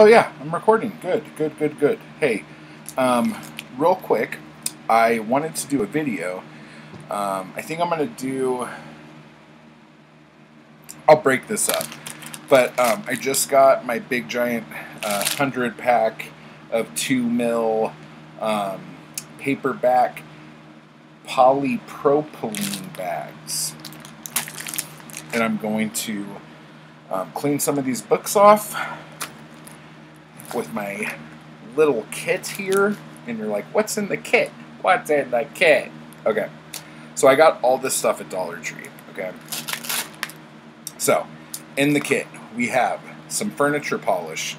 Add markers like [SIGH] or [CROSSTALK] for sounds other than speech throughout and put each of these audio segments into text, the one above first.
Oh yeah, I'm recording. Good, good, good, good. Hey, um, real quick, I wanted to do a video. Um, I think I'm gonna do. I'll break this up, but um, I just got my big giant uh, hundred pack of two mil um, paperback polypropylene bags, and I'm going to um, clean some of these books off with my little kit here, and you're like, what's in the kit? What's in the kit? Okay, so I got all this stuff at Dollar Tree, okay? So, in the kit, we have some furniture polish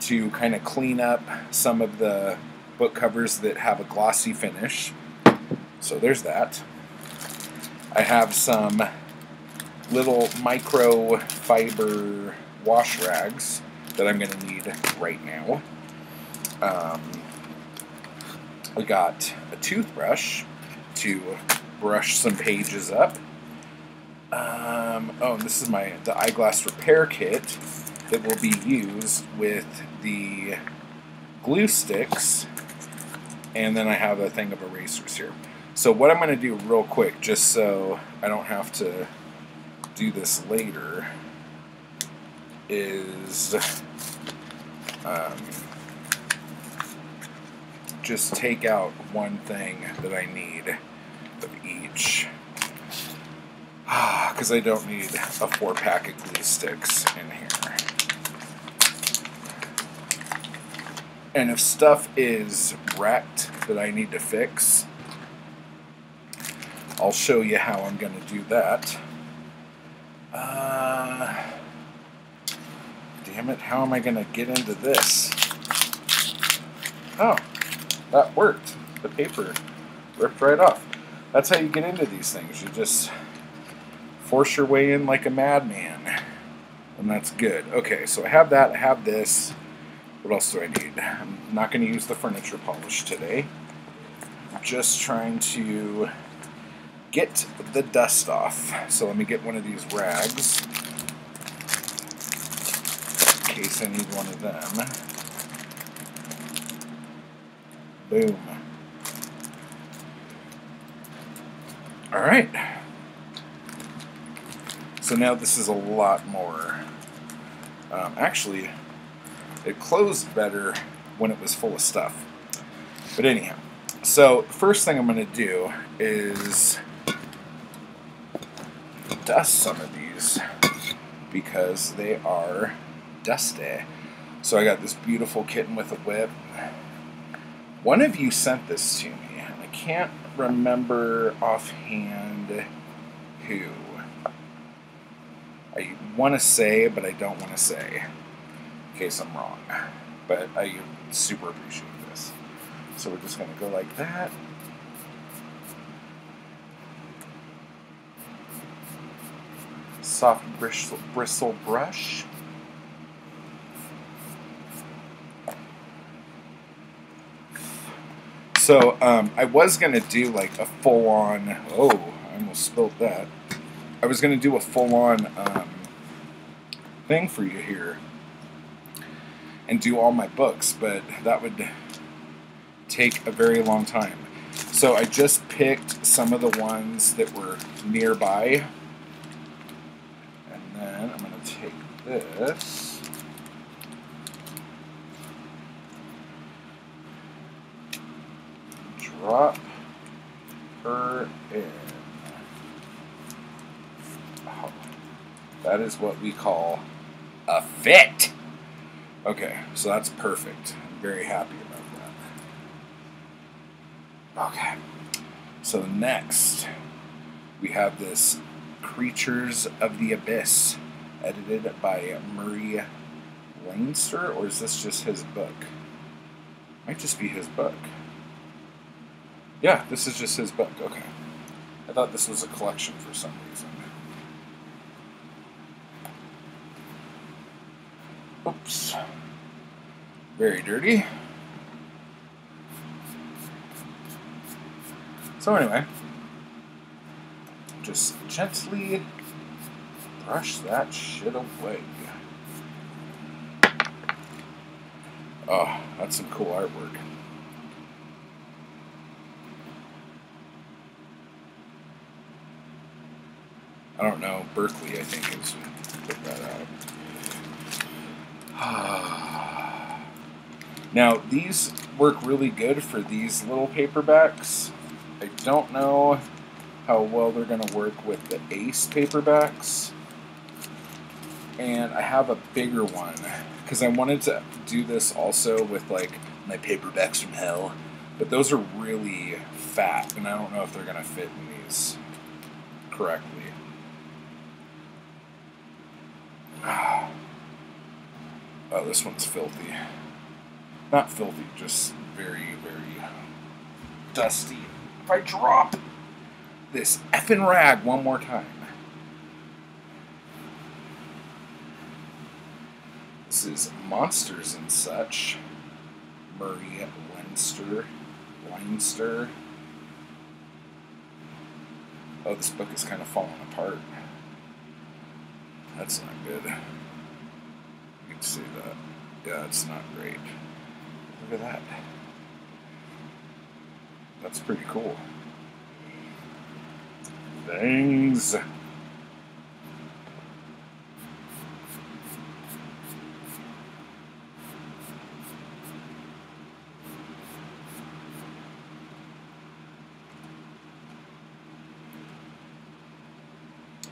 to kind of clean up some of the book covers that have a glossy finish. So there's that. I have some little microfiber wash rags that I'm going to need right now. Um, got a toothbrush to brush some pages up. Um, oh, this is my the eyeglass repair kit that will be used with the glue sticks, and then I have a thing of erasers here. So what I'm going to do real quick, just so I don't have to do this later, is [LAUGHS] um, just take out one thing that I need of each. Because I don't need a four pack of glue sticks in here. And if stuff is wrecked that I need to fix, I'll show you how I'm going to do that. Uh, damn it, how am I going to get into this? Oh, that worked. The paper ripped right off. That's how you get into these things. You just force your way in like a madman. And that's good. Okay, so I have that. I have this. What else do I need? I'm not going to use the furniture polish today. I'm just trying to get the dust off. So let me get one of these rags case I need one of them. Boom. All right. So now this is a lot more. Um, actually, it closed better when it was full of stuff. But anyhow, so first thing I'm going to do is dust some of these because they are dusty. So I got this beautiful kitten with a whip. One of you sent this to me, and I can't remember offhand who. I want to say, but I don't want to say, in case I'm wrong. But I super appreciate this. So we're just going to go like that. Soft bristle, bristle brush. So um, I was going to do like a full-on, oh, I almost spilled that. I was going to do a full-on um, thing for you here and do all my books, but that would take a very long time. So I just picked some of the ones that were nearby. And then I'm going to take this. Drop her in. Oh, that is what we call a fit. Okay, so that's perfect. I'm very happy about that. Okay, so next we have this Creatures of the Abyss, edited by Murray Leinster, or is this just his book? Might just be his book. Yeah, this is just his book. Okay. I thought this was a collection for some reason. Oops. Very dirty. So anyway, just gently brush that shit away. Oh, that's some cool artwork. I don't know. Berkley, I think, is put that out. [SIGHS] now, these work really good for these little paperbacks. I don't know how well they're going to work with the Ace paperbacks. And I have a bigger one because I wanted to do this also with like my paperbacks from hell. But those are really fat, and I don't know if they're going to fit in these correctly. [SIGHS] Oh, this one's filthy. Not filthy, just very, very uh, dusty. If I drop this effing rag one more time. This is Monsters and Such. Murray Leinster. Leinster. Oh, this book is kind of falling apart. That's not good. You can see that. Yeah, it's not great. Look at that. That's pretty cool. Things.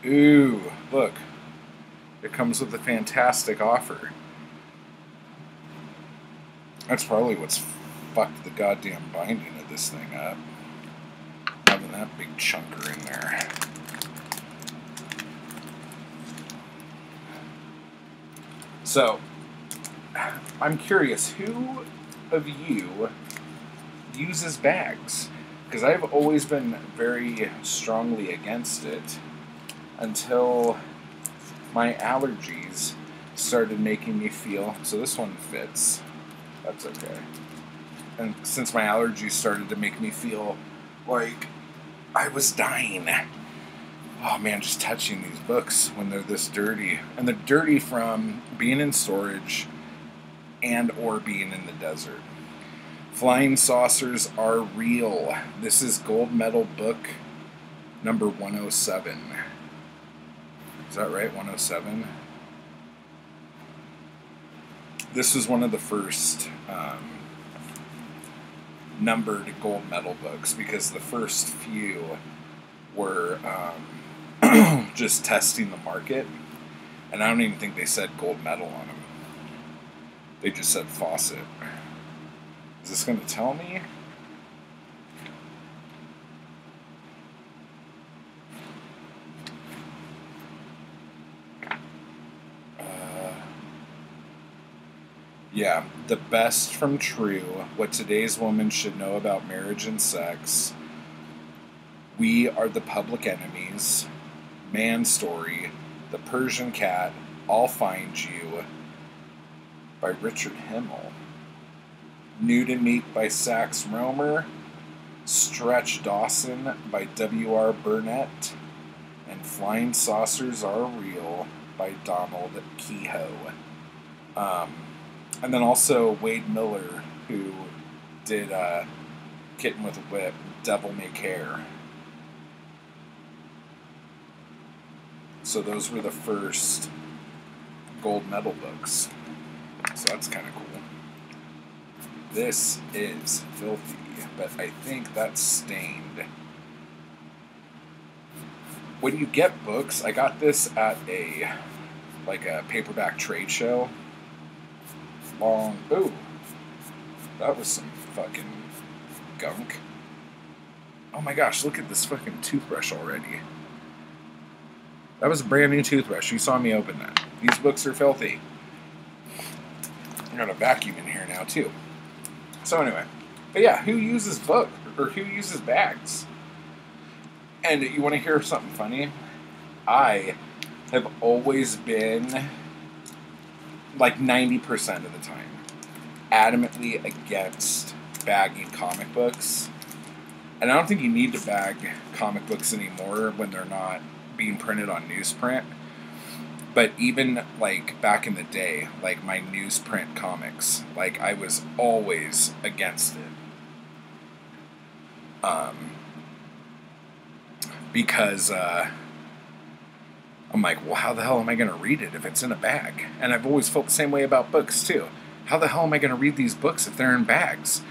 Ooh, look. Comes with a fantastic offer. That's probably what's fucked the goddamn binding of this thing up. Having that big chunker in there. So, I'm curious, who of you uses bags? Because I've always been very strongly against it until my allergies started making me feel. So this one fits. That's okay. And since my allergies started to make me feel like I was dying. Oh man, just touching these books when they're this dirty. And they're dirty from being in storage and or being in the desert. Flying saucers are real. This is gold medal book number 107. Is that right? 107? This was one of the first um, numbered gold medal books because the first few were um, [CLEARS THROAT] just testing the market. And I don't even think they said gold medal on them. They just said Fawcett. Is this going to tell me? Yeah, the best from True, what today's woman should know about marriage and sex. We are the public enemies. Man Story, The Persian Cat, I'll Find You by Richard Himmel. Nude in Mink by Sax Rohmer. Stretch Dawson by W.R. Burnett. And Flying Saucers Are Real by Donald Keyhoe. Um, and then also Wade Miller, who did uh, Kitten with a Whip, Devil May Care. So those were the first gold medal books. So that's kind of cool. This is filthy, but I think that's stained. When you get books, I got this at a like a paperback trade show long. Ooh, that was some fucking gunk. Oh my gosh, look at this fucking toothbrush already. That was a brand new toothbrush. You saw me open that. These books are filthy. I got a vacuum in here now too. So anyway, but yeah, who uses book or who uses bags? And you want to hear something funny? I have always been like 90% of the time, adamantly against bagging comic books. And I don't think you need to bag comic books anymore when they're not being printed on newsprint. But even like back in the day, like my newsprint comics, like I was always against it. Um, because uh, I'm like, well, how the hell am I going to read it if it's in a bag? And I've always felt the same way about books too. How the hell am I going to read these books if they're in bags?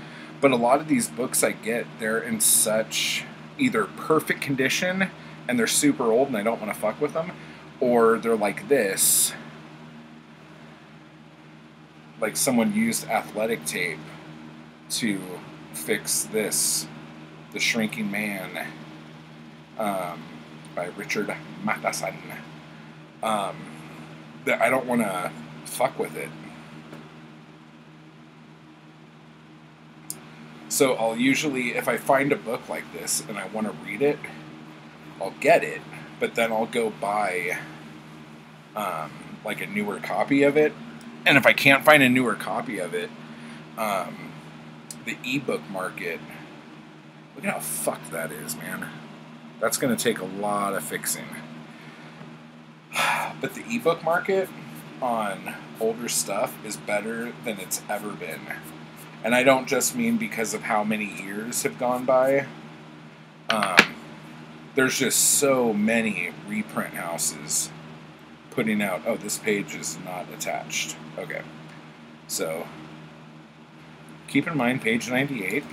But a lot of these books I get, they're in such either perfect condition and they're super old and I don't want to fuck with them, or they're like this. Like someone used athletic tape to fix this, The Shrinking Man, um, by Richard Matheson. Um, that I don't want to fuck with it. So I'll usually, if I find a book like this and I want to read it, I'll get it, but then I'll go buy um, like a newer copy of it. And if I can't find a newer copy of it, um, the ebook market, look at how fucked that is, man. That's going to take a lot of fixing. But the ebook market on older stuff is better than it's ever been. And I don't just mean because of how many years have gone by. Um, there's just so many reprint houses putting out, oh, this page is not attached. Okay. So keep in mind page 98.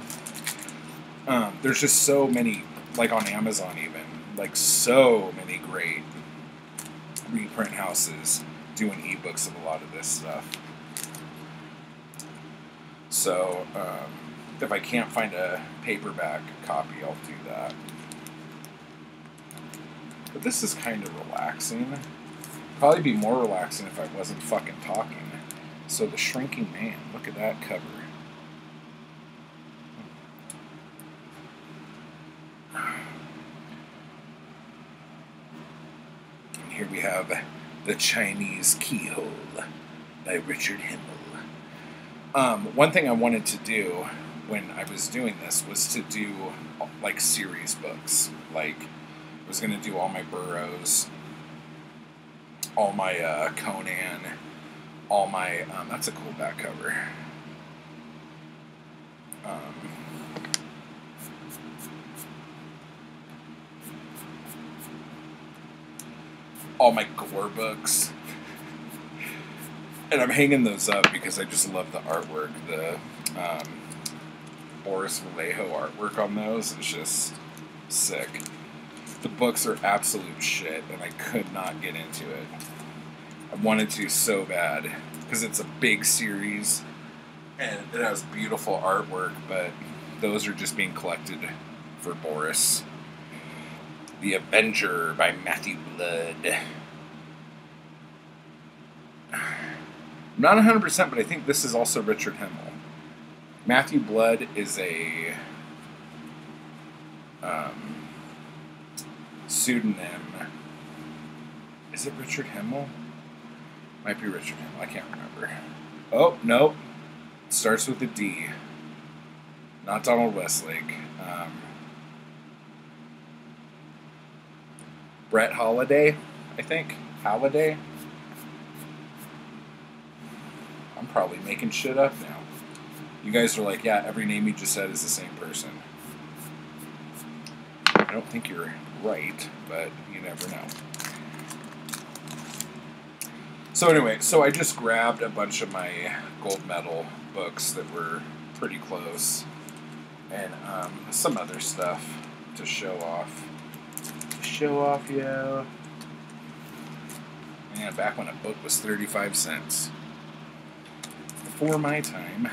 Um, there's just so many, like on Amazon even, like so many great reprint houses doing ebooks of a lot of this stuff. So um, if I can't find a paperback copy, I'll do that. But this is kind of relaxing. Probably be more relaxing if I wasn't fucking talking. So the shrinking man, look at that cover. And here we have The Chinese Keyhole by Richard Himmel. Um, one thing I wanted to do when I was doing this was to do like series books. Like, I was going to do all my Burroughs, all my uh, Conan, all my. Um, that's a cool back cover. Um, all my Gor books. And I'm hanging those up because I just love the artwork. The um, Boris Vallejo artwork on those is just sick. The books are absolute shit, and I could not get into it. I wanted to so bad because it's a big series and it has beautiful artwork, but those are just being collected for Boris. The Avenger by Matthew Blood. Not 100%, but I think this is also Richard Himmel. Matthew Blood is a um, pseudonym. Is it Richard Himmel? Might be Richard Himmel. I can't remember. Oh, no. It starts with a D. Not Donald Westlake. Um, Brett Halliday, I think. Halliday. I'm probably making shit up now. You guys are like, yeah, every name you just said is the same person. I don't think you're right, but you never know. So anyway, so I just grabbed a bunch of my gold medal books that were pretty close, and um, some other stuff to show off. Show off, yeah. And back when a book was 35 cents before my time.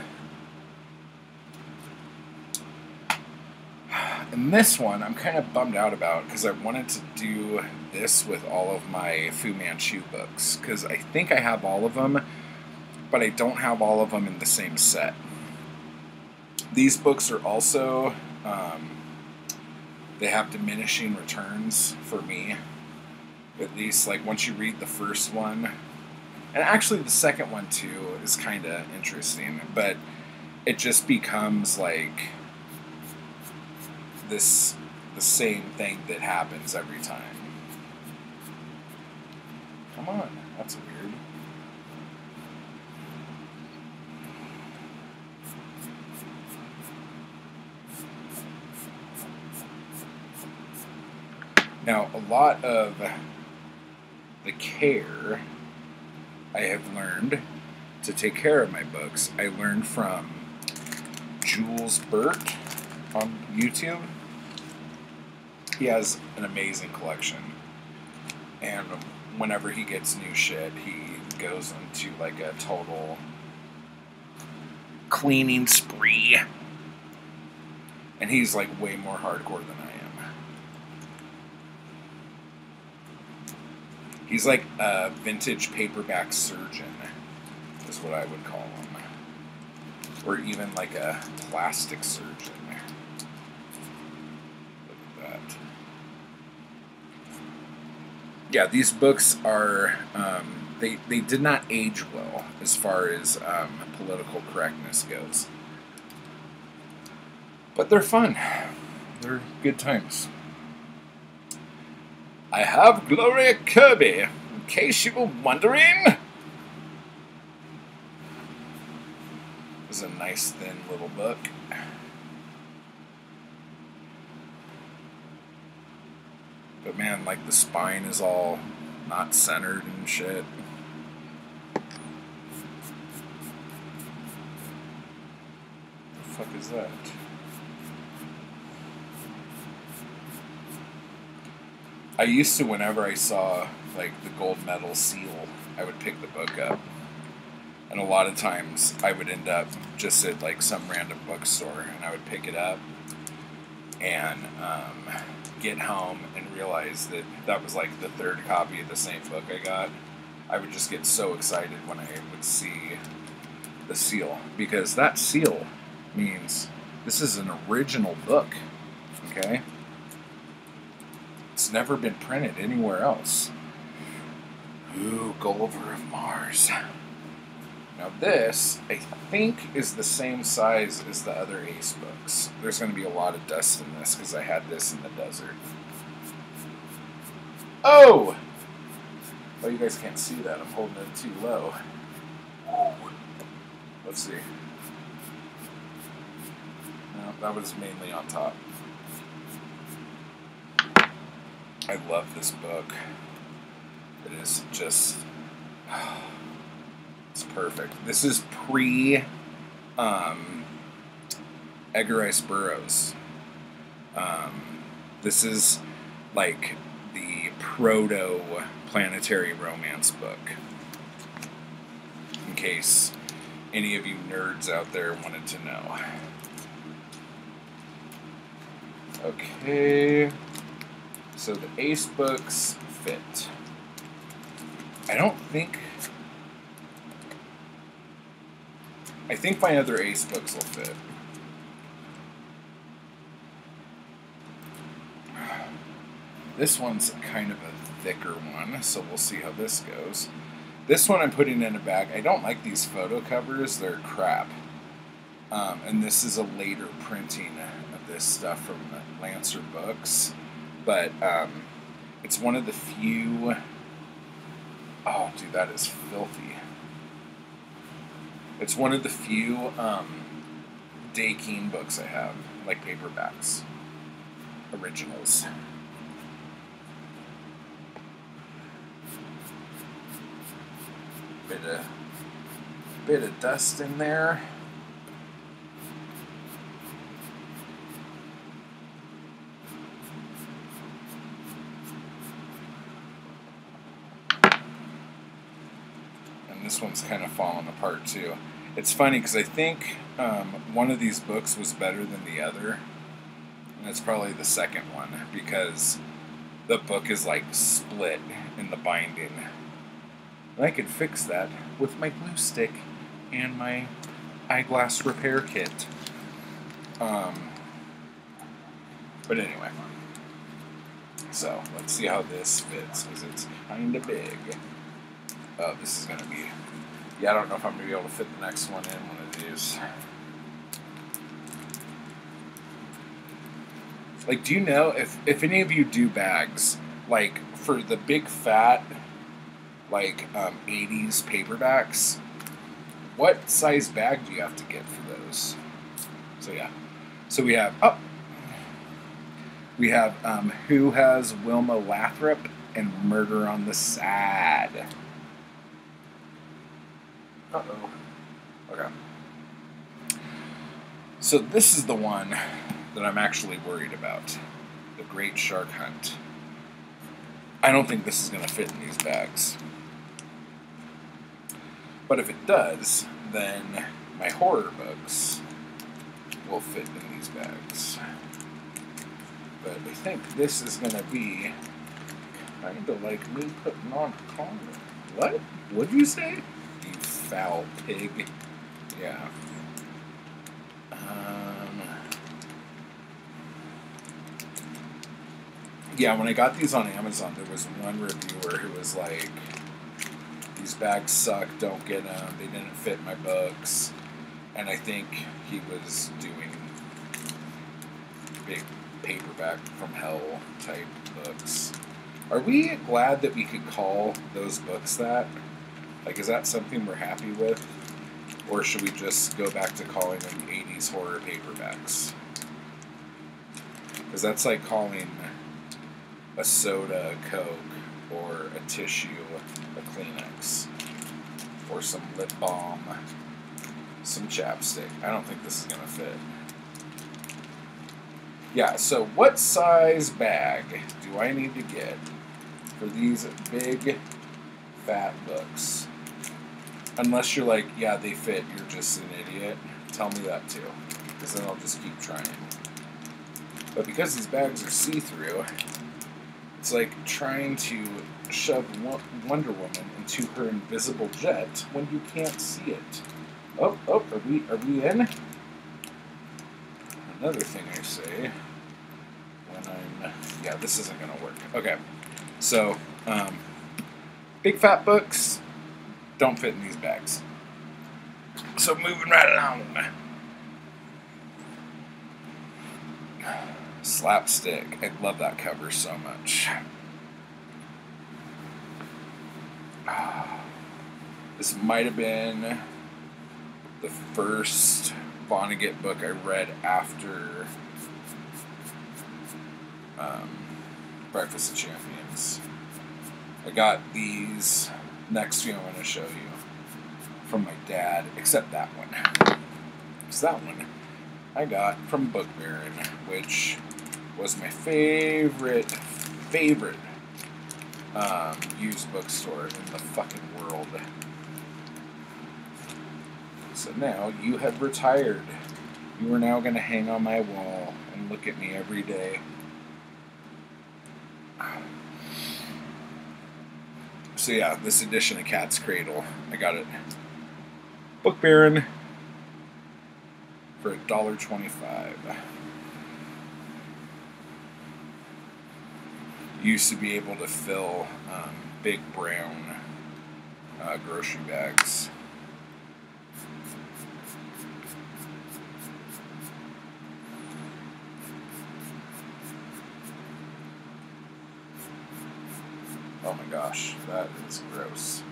[SIGHS] And this one I'm kind of bummed out about because I wanted to do this with all of my Fu Manchu books because I think I have all of them, but I don't have all of them in the same set. These books are also, um, they have diminishing returns for me. At least, like, once you read the first one, and actually the second one too is kind of interesting but it just becomes like this the same thing that happens every time come on That's weird. Now, a lot of the care I have learned to take care of my books, I learned from Jules Burt on YouTube. He has an amazing collection. And whenever he gets new shit, he goes into like a total cleaning spree. And he's like way more hardcore than I am. He's like a vintage paperback surgeon, is what I would call him. Or even like a plastic surgeon. Look at that. Yeah, these books are. Um, they, they did not age well as far as um, political correctness goes. But they're fun. They're good times. I have Gloria Kirby, in case you were wondering. This is a nice thin little book. But man, like the spine is all not centered and shit. What The fuck is that? I used to, whenever I saw like the gold medal seal, I would pick the book up. And a lot of times I would end up just at like some random bookstore and I would pick it up and um, get home and realize that that was like the third copy of the same book I got. I would just get so excited when I would see the seal because that seal means this is an original book. Okay? It's never been printed anywhere else. Ooh, Gulliver of Mars. Now this, I think, is the same size as the other Ace books. There's going to be a lot of dust in this because I had this in the desert. Oh! Oh, you guys can't see that. I'm holding it too low. Let's see. No, that was mainly on top. I love this book. It is just. [SIGHS] It's perfect. This is pre um, Edgar Rice Burroughs. Um, this is like the proto planetary romance book. In case any of you nerds out there wanted to know. Okay. So the Ace books fit. I don't think. I think my other Ace books will fit. This one's kind of a thicker one, so we'll see how this goes. This one I'm putting in a bag. I don't like these photo covers, they're crap. Um, and this is a later printing of this stuff from Lancer Books. But um, it's one of the few. Oh, dude, that is filthy. It's one of the few um, Day Keene books I have, like paperbacks, originals. Bit of bit of dust in there. This one's kind of falling apart too. It's funny because I think um, one of these books was better than the other, and it's probably the second one because the book is like split in the binding. And I could fix that with my glue stick and my eyeglass repair kit. Um, but anyway, so let's see how this fits because it's kind of big. Oh, this is gonna be. Yeah, I don't know if I'm gonna be able to fit the next one in one of these. Like, do you know if if any of you do bags like for the big fat like um, 80s paperbacks, what size bag do you have to get for those? So yeah, so we have. Oh, we have um, who has Wilma Lathrop and Murder on the Side. Uh oh. Okay. So this is the one that I'm actually worried about. The Great Shark Hunt. I don't think this is going to fit in these bags. But if it does, then my horror books will fit in these bags. But I think this is going to be kind of like me putting on a condom. What? What'd you say? Foul pig. Yeah. Um, yeah, when I got these on Amazon, there was one reviewer who was like, these bags suck, don't get them, they didn't fit my books. And I think he was doing big paperback from hell type books. Are we glad that we could call those books that? Like, is that something we're happy with? Or should we just go back to calling them 80s horror paperbacks? Because that's like calling a soda a Coke or a tissue a Kleenex or some lip balm, some chapstick. I don't think this is going to fit. Yeah, so what size bag do I need to get for these big fat books? Unless you're like, yeah, they fit, you're just an idiot. Tell me that too, because then I'll just keep trying. But because these bags are see-through, it's like trying to shove Wonder Woman into her invisible jet when you can't see it. Oh, oh, are we are we in? Another thing I say when I'm yeah, this isn't gonna work. Okay, so um, big fat books don't fit in these bags. So moving right along. Slapstick. I love that cover so much. This might have been the first Vonnegut book I read after um, Breakfast of Champions. I got these next few I'm going to show you from my dad, except that one. Because that one I got from Book Baron, which was my favorite, favorite um, used bookstore in the fucking world. So now you have retired. You are now going to hang on my wall and look at me every day. So yeah, this edition of Cat's Cradle, I got it. Book Baron for $1.25. Used to be able to fill um, big brown uh, grocery bags. Oh my gosh, that is gross.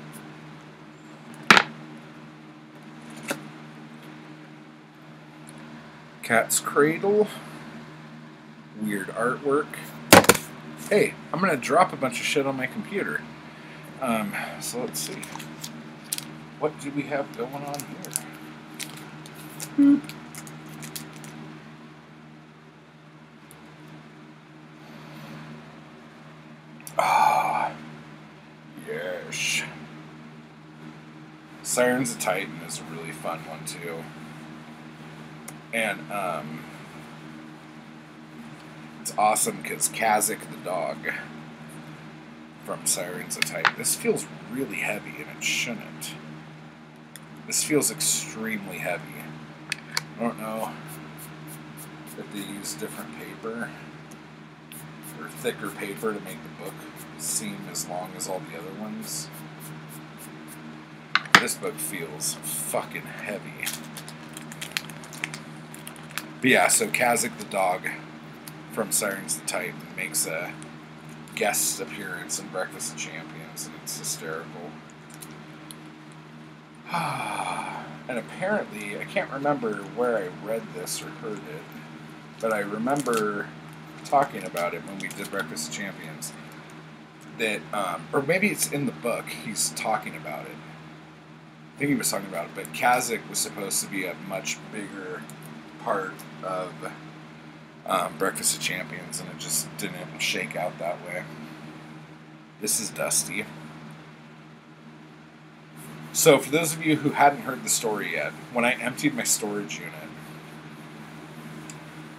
Cat's Cradle. Weird artwork. Hey, I'm going to drop a bunch of shit on my computer. Um, so let's see. What do we have going on here? Ah, Sirens of Titan is a really fun one too. And um, it's awesome because Kazak the dog from Sirens of Titan. This feels really heavy and it shouldn't. This feels extremely heavy. I don't know if they use different paper or thicker paper to make the book seem as long as all the other ones. This book feels fucking heavy. But yeah, so Kazak the dog from Sirens the Titan makes a guest appearance in Breakfast of Champions, and it's hysterical. [SIGHS] and apparently, I can't remember where I read this or heard it, but I remember talking about it when we did Breakfast of Champions. That, um, or maybe it's in the book. He's talking about it. Think he was talking about it, but Kazak was supposed to be a much bigger part of um, Breakfast of Champions, and it just didn't shake out that way. This is Dusty. So, for those of you who hadn't heard the story yet, when I emptied my storage unit,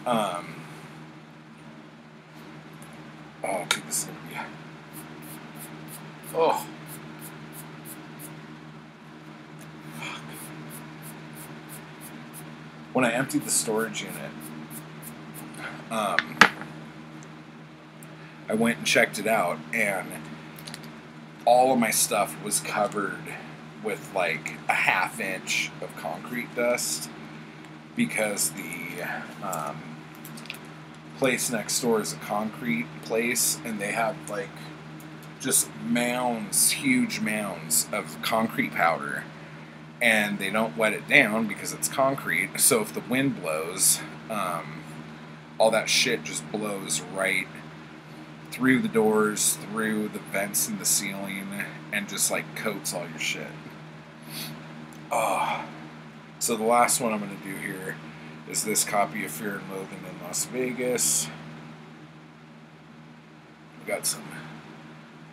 um, oh, this is gonna be, oh, when I emptied the storage unit, um, I went and checked it out, and all of my stuff was covered with like a half inch of concrete dust because the um, place next door is a concrete place and they have like just mounds, huge mounds of concrete powder. And they don't wet it down because it's concrete. So if the wind blows, um, all that shit just blows right through the doors, through the vents in the ceiling, and just like coats all your shit. Oh. So the last one I'm going to do here is this copy of Fear and Loathing in Las Vegas. We got some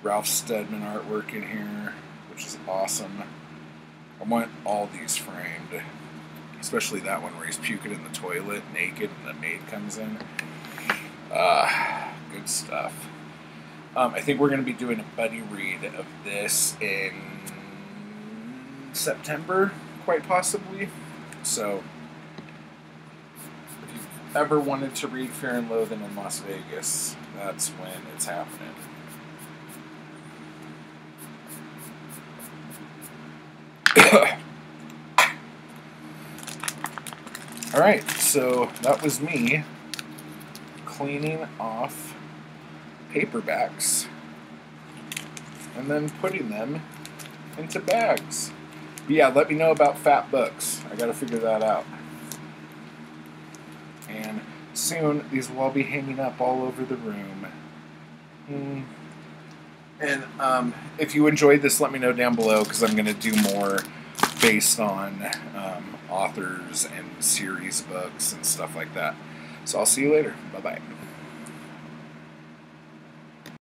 Ralph Steadman artwork in here, which is awesome. I want all these framed, especially that one where he's puking in the toilet naked and the maid comes in. Uh, good stuff. Um, I think we're going to be doing a buddy read of this in September, quite possibly. So, if you've ever wanted to read Fear and Loathing in Las Vegas, that's when it's happening. [COUGHS] All right, so that was me cleaning off paperbacks and then putting them into bags. But yeah, let me know about fat books. I gotta figure that out. And soon these will all be hanging up all over the room. Mm. And um, if you enjoyed this, let me know down below because I'm going to do more based on um, authors and series books and stuff like that. So I'll see you later. Bye bye.